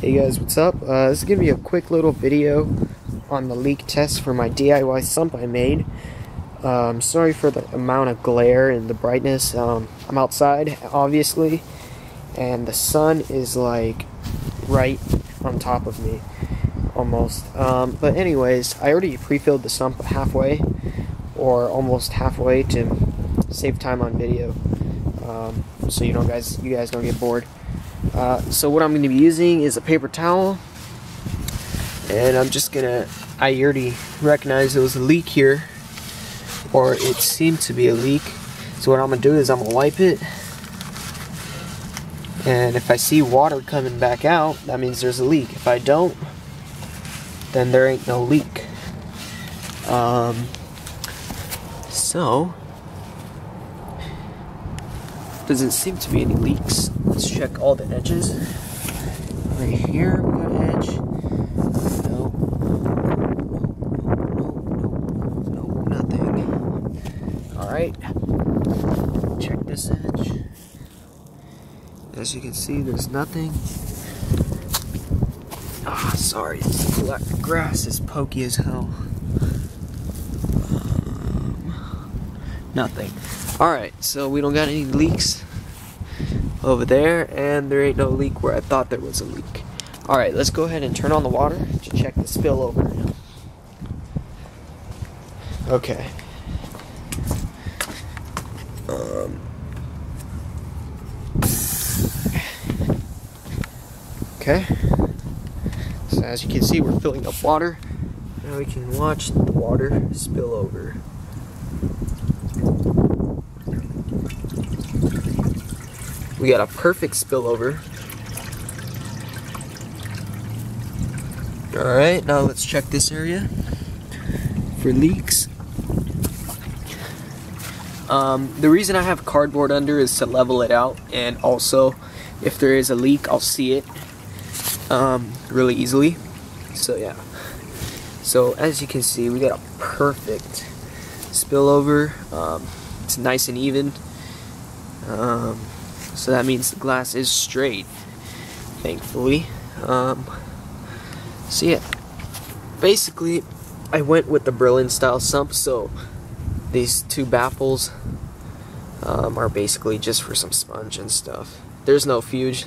Hey guys, what's up? Uh, this is gonna be a quick little video on the leak test for my DIY sump I made. Um, sorry for the amount of glare and the brightness. Um, I'm outside, obviously, and the sun is like right on top of me, almost. Um, but anyways, I already pre-filled the sump halfway, or almost halfway to save time on video, um, so you know, guys, you guys don't get bored. Uh, so what I'm going to be using is a paper towel. And I'm just going to, I already recognized there was a leak here. Or it seemed to be a leak. So what I'm going to do is I'm going to wipe it. And if I see water coming back out, that means there's a leak. If I don't, then there ain't no leak. Um, so, doesn't seem to be any leaks. Let's check all the edges. Right here, got edge. No. No, no, no, nothing. Alright. Check this edge. As you can see, there's nothing. Ah, sorry, this grass is pokey as hell. Um, nothing. Alright, so we don't got any leaks over there, and there ain't no leak where I thought there was a leak. Alright, let's go ahead and turn on the water to check the spillover. Okay. Um, okay. So as you can see, we're filling up water. Now we can watch the water spill over. We got a perfect spillover. Alright, now let's check this area for leaks. Um, the reason I have cardboard under is to level it out and also if there is a leak I'll see it um, really easily. So yeah. So as you can see we got a perfect spillover. Um, it's nice and even. Um, so that means the glass is straight, thankfully. Um, so yeah, basically, I went with the Berlin style sump, so these two baffles um, are basically just for some sponge and stuff. There's no fuge.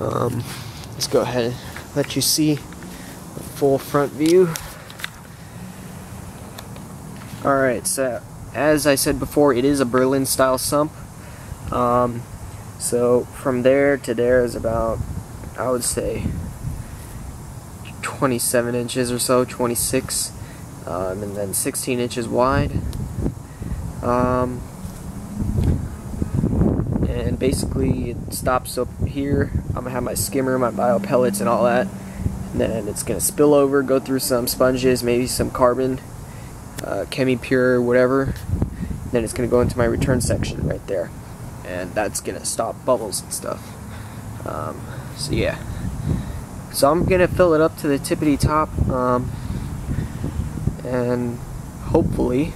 Um, let's go ahead and let you see a full front view. Alright, so as I said before, it is a Berlin style sump. Um, so from there to there is about, I would say, 27 inches or so, 26, um, and then 16 inches wide. Um, and basically it stops up here. I'm gonna have my skimmer, my bio pellets, and all that. And then it's gonna spill over, go through some sponges, maybe some carbon, uh, Chemi Pure, whatever. Then it's gonna go into my return section right there and that's gonna stop bubbles and stuff. Um, so yeah. So I'm gonna fill it up to the tippity top, um, and hopefully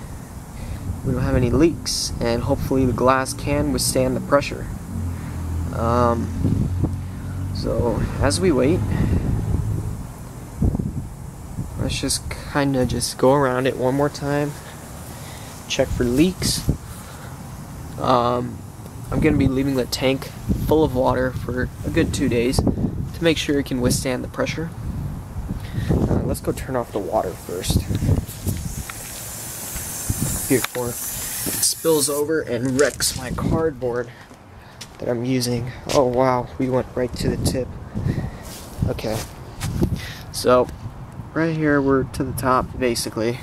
we don't have any leaks, and hopefully the glass can withstand the pressure. Um, so as we wait, let's just kind of just go around it one more time, check for leaks. Um, I'm going to be leaving the tank full of water for a good two days to make sure it can withstand the pressure. Uh, let's go turn off the water first. Before it spills over and wrecks my cardboard that I'm using. Oh wow, we went right to the tip. Okay. So, right here we're to the top basically.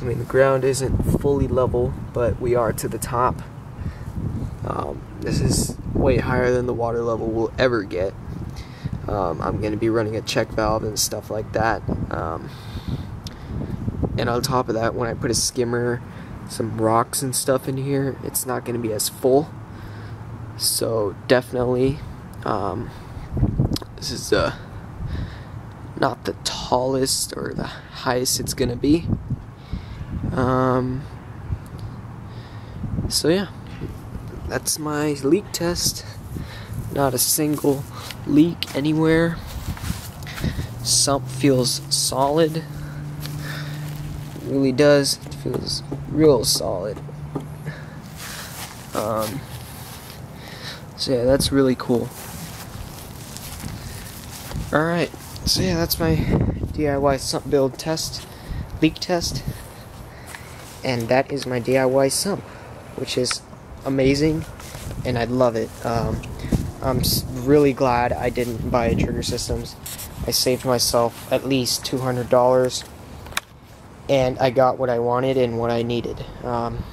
I mean, the ground isn't fully level, but we are to the top. Um, this is way higher than the water level will ever get. Um, I'm going to be running a check valve and stuff like that. Um, and on top of that, when I put a skimmer, some rocks and stuff in here, it's not going to be as full. So definitely, um, this is uh, not the tallest or the highest it's going to be. Um, so yeah that's my leak test. Not a single leak anywhere. Sump feels solid. really does. It feels real solid. Um, so yeah, that's really cool. Alright, so yeah, that's my DIY sump build test, leak test. And that is my DIY sump, which is amazing, and I love it. Um, I'm really glad I didn't buy a Trigger Systems. I saved myself at least $200 and I got what I wanted and what I needed. Um,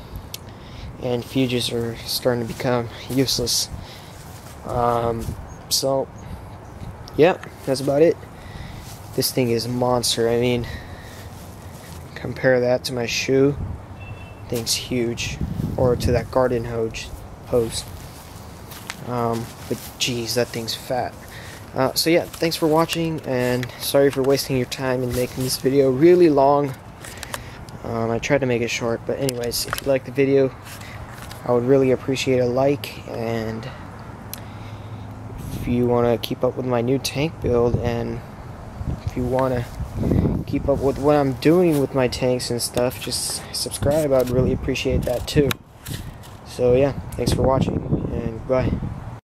and fuges are starting to become useless. Um, so, yeah, that's about it. This thing is a monster. I mean, compare that to my shoe. Thing's huge. Or to that garden hose. hose. Um, but geez, that thing's fat. Uh, so yeah, thanks for watching, and sorry for wasting your time and making this video really long. Um, I tried to make it short, but anyways, if you like the video, I would really appreciate a like, and if you want to keep up with my new tank build, and if you want to keep up with what I'm doing with my tanks and stuff, just subscribe. I'd really appreciate that too. So yeah, thanks for watching, and bye.